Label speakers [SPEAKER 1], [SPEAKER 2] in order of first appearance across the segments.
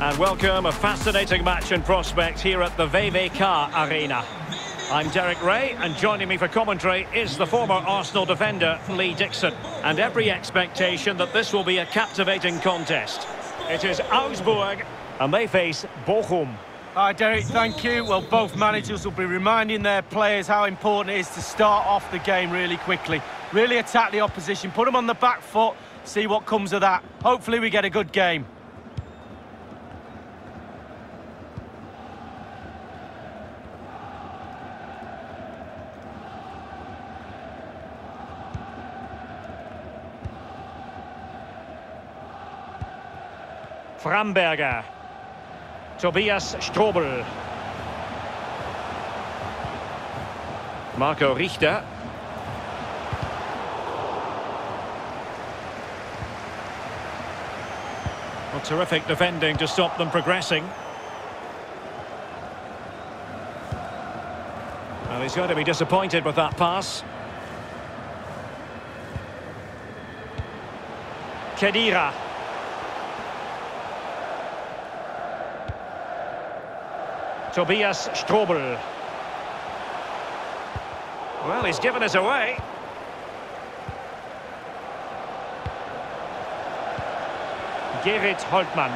[SPEAKER 1] And welcome a fascinating match in prospect here at the WWK Arena. I'm Derek Ray, and joining me for commentary is the former Arsenal defender, Lee Dixon. And every expectation that this will be a captivating contest. It is Augsburg, and they face Bochum.
[SPEAKER 2] Hi, Derek, thank you. Well, both managers will be reminding their players how important it is to start off the game really quickly. Really attack the opposition, put them on the back foot, see what comes of that. Hopefully we get a good game.
[SPEAKER 1] Framberger. Tobias Strobel. Marco Richter. Well, terrific defending to stop them progressing. Well, he's going to be disappointed with that pass. Khedira. Tobias Strobel. Well, he's given us away. Gerrit Holtmann.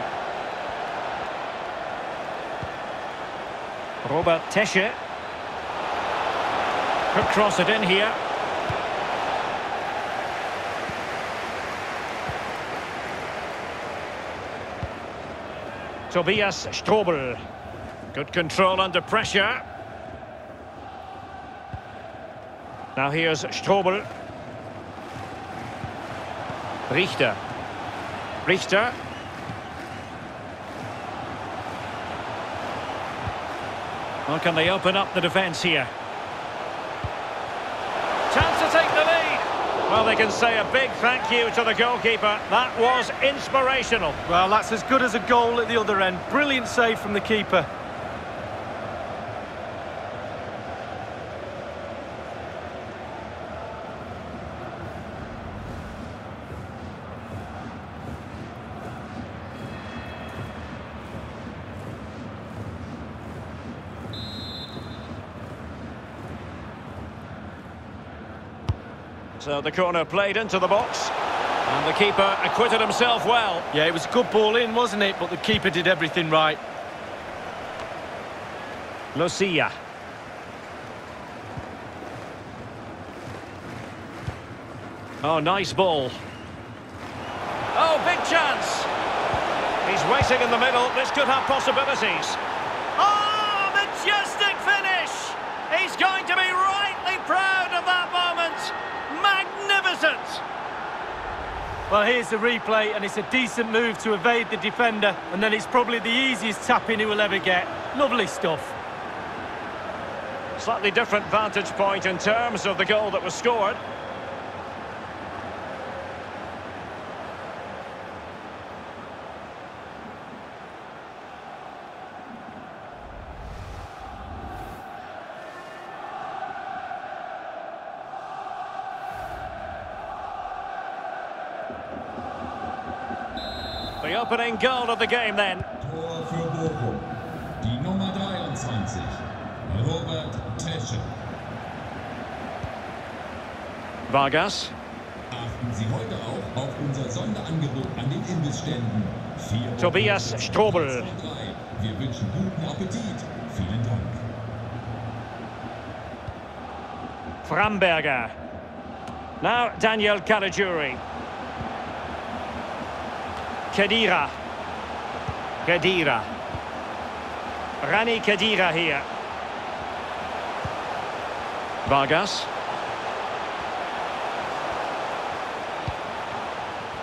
[SPEAKER 1] Robert Tesche. Could cross it in here. Tobias Strobel. Good control under pressure. Now here's Strobel. Richter. Richter. Well, can they open up the defence here? Chance to take the lead. Well, they can say a big thank you to the goalkeeper. That was inspirational.
[SPEAKER 2] Well, that's as good as a goal at the other end. Brilliant save from the keeper.
[SPEAKER 1] So uh, the corner played into the box. And the keeper acquitted himself well.
[SPEAKER 2] Yeah, it was a good ball in, wasn't it? But the keeper did everything right.
[SPEAKER 1] Losilla. Oh, nice ball. Oh, big chance. He's waiting in the middle. This could have possibilities. Oh, majestic finish. He's going to be rightly proud of that moment. Magnificent.
[SPEAKER 2] Well, here's the replay, and it's a decent move to evade the defender, and then it's probably the easiest tap-in he will ever get. Lovely stuff.
[SPEAKER 1] Slightly different vantage point in terms of the goal that was scored. The opening goal of the game then.
[SPEAKER 3] Tor für Bochum. Die Nummer 23, Robert Tesche.
[SPEAKER 1] Vargas.
[SPEAKER 3] Achten Sie heute auch auf unser Sonderangebot an den Imbissständen.
[SPEAKER 1] Tobias Strobel.
[SPEAKER 3] Wir wünschen guten Appetit. Vielen Dank.
[SPEAKER 1] Framberger. Now Daniel Caligiuri. Khedira. Khedira. Rani Khedira here. Vargas.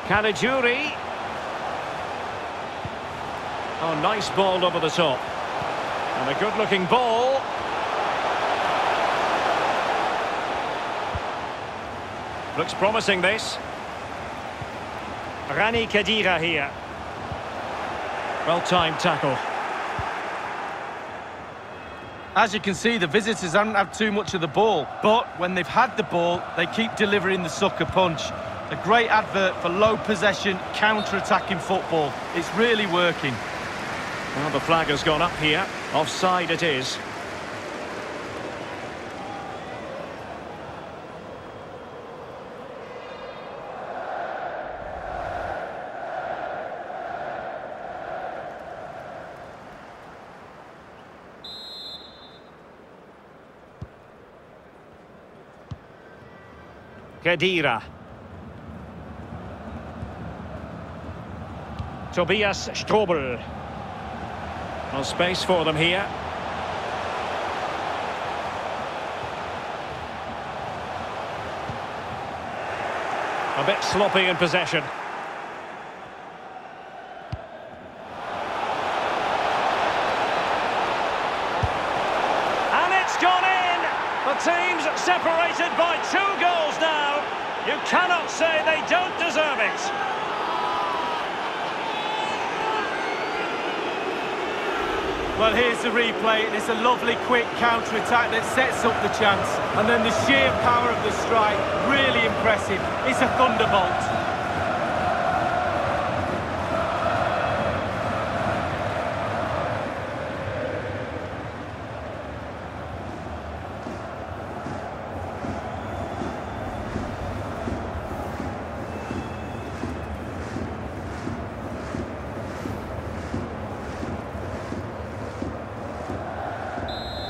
[SPEAKER 1] Caligiuri. Oh, nice ball over the top. And a good-looking ball. Looks promising, this. Rani Khedira here. Well-timed tackle.
[SPEAKER 2] As you can see, the visitors haven't had too much of the ball, but when they've had the ball, they keep delivering the sucker punch. A great advert for low possession, counter-attacking football. It's really working.
[SPEAKER 1] Well, the flag has gone up here. Offside it is. Khedira. Tobias Strobel. No space for them here. A bit sloppy in possession. And it's gone in! The team's separated by two goals now. You cannot say they don't deserve it.
[SPEAKER 2] Well, here's the replay, and it's a lovely quick counter-attack that sets up the chance. And then the sheer power of the strike, really impressive. It's a thunderbolt.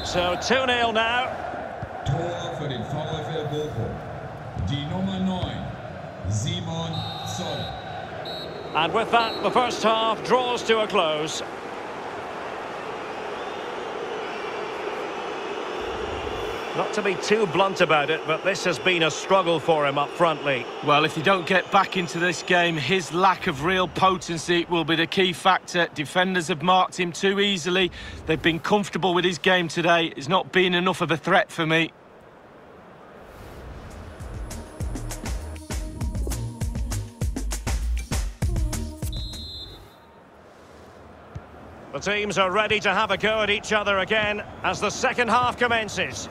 [SPEAKER 1] So 2-0 now.
[SPEAKER 3] Tor VfL Bochum. Die Nummer 9, Simon.
[SPEAKER 1] And with that, the first half draws to a close. Not to be too blunt about it, but this has been a struggle for him up front, Lee.
[SPEAKER 2] Well, if you don't get back into this game, his lack of real potency will be the key factor. Defenders have marked him too easily. They've been comfortable with his game today. It's not been enough of a threat for me.
[SPEAKER 1] The teams are ready to have a go at each other again as the second half commences.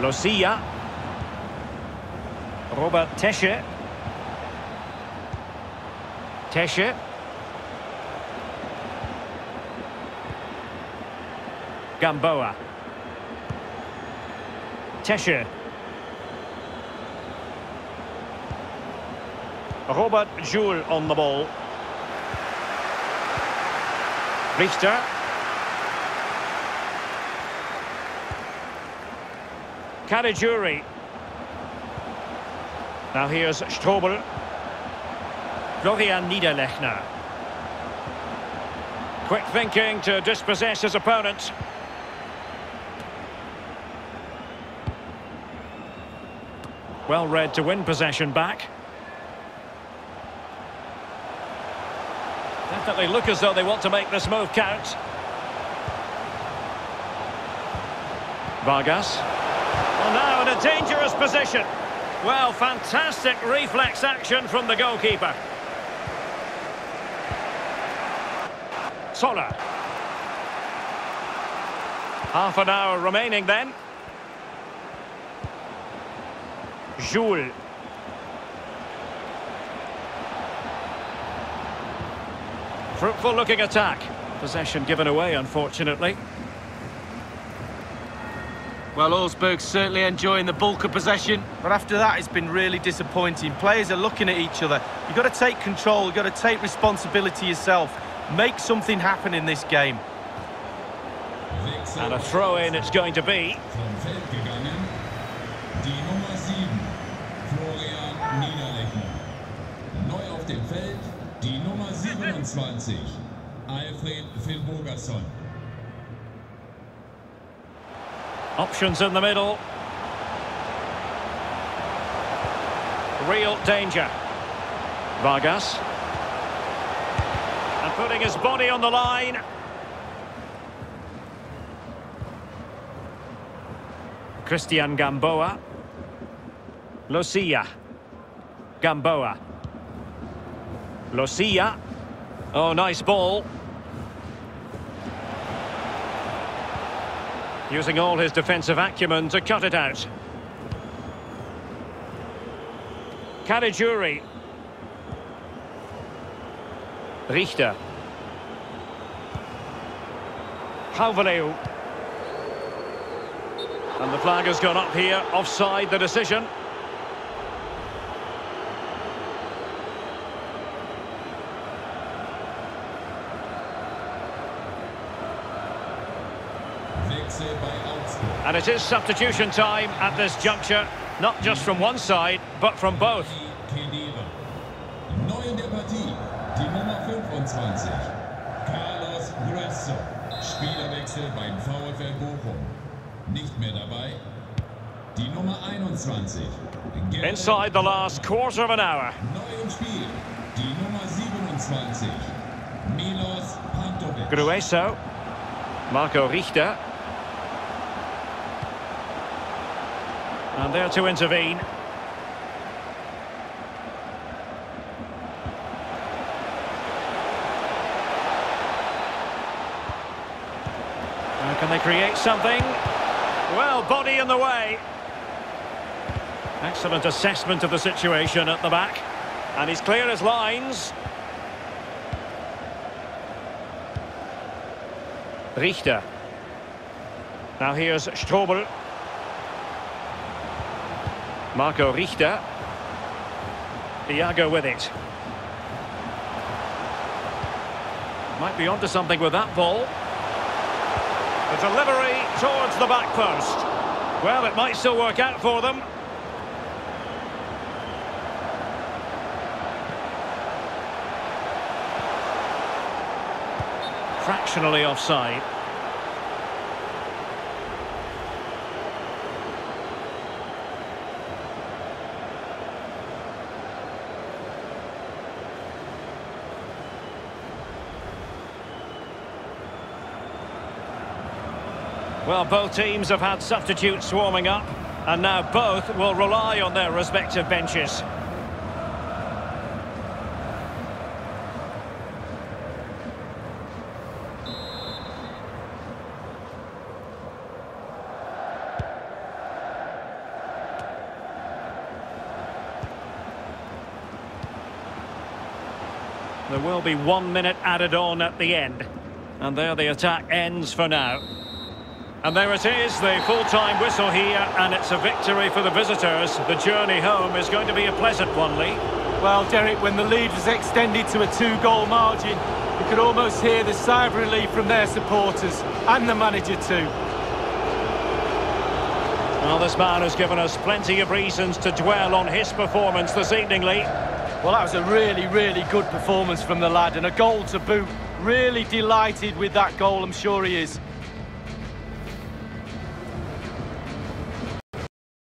[SPEAKER 1] Losilla. Robert Tesche. Tesche. Gamboa. Tesche. Robert Žulj on the ball. Richter. Caligiuri. Now here's Strobel. Florian Niederlechner. Quick thinking to dispossess his opponent. Well read to win possession back. Definitely look as though they want to make this move count. Vargas. In a dangerous position. Well, fantastic reflex action from the goalkeeper. Sola. Half an hour remaining then. Žulj. Fruitful looking attack. Possession given away, unfortunately.
[SPEAKER 2] Well, Augsburg's certainly enjoying the bulk of possession, but after that it's been really disappointing. Players are looking at each other. You've got to take control, you've got to take responsibility yourself. Make something happen in this game.
[SPEAKER 1] And a throw-in it's going to be.
[SPEAKER 3] vom Feld gegangen. Die Nummer 7, Florian Niederlechner. Neu auf dem Feld, die Nummer 27, Alfred Finnbogason.
[SPEAKER 1] Options in the middle. Real danger. Vargas. And putting his body on the line. Christian Gamboa. Losilla. Gamboa. Losilla. Oh, nice ball. Using all his defensive acumen to cut it out. Caligiuri. Richter. Gouweleeuw. And the flag has gone up here, offside the decision. And it is substitution time at this juncture, not just from one side, but from both.
[SPEAKER 3] Neu in der Partie, die Nummer 25. Carlos Gruezo. Spielerwechsel beim VfL Bochum. Nicht mehr dabei. Die Nummer 21.
[SPEAKER 1] Inside the last quarter of an hour.
[SPEAKER 3] Neu im Spiel. Die Nummer 27. Milos Pantovic.
[SPEAKER 1] Grueso. Marco Richter. And there to intervene. Can they create something? Well, body in the way. Excellent assessment of the situation at the back. And he's clear as lines. Richter. Now here's Strobel. Marco Richter. Iago with it. Might be onto something with that ball. The delivery towards the back post. Well, it might still work out for them. Fractionally offside. Well, both teams have had substitutes swarming up, and now both will rely on their respective benches. There will be one minute added on at the end. And there the attack ends for now. And there it is, the full-time whistle here, and it's a victory for the visitors. The journey home is going to be a pleasant one, Lee.
[SPEAKER 2] Well, Derek, when the lead was extended to a two-goal margin, you could almost hear the sigh of relief from their supporters, and the manager too.
[SPEAKER 1] Well, this man has given us plenty of reasons to dwell on his performance this evening, Lee.
[SPEAKER 2] Well, that was a really, really good performance from the lad, and a goal to boot. Really delighted with that goal, I'm sure he is.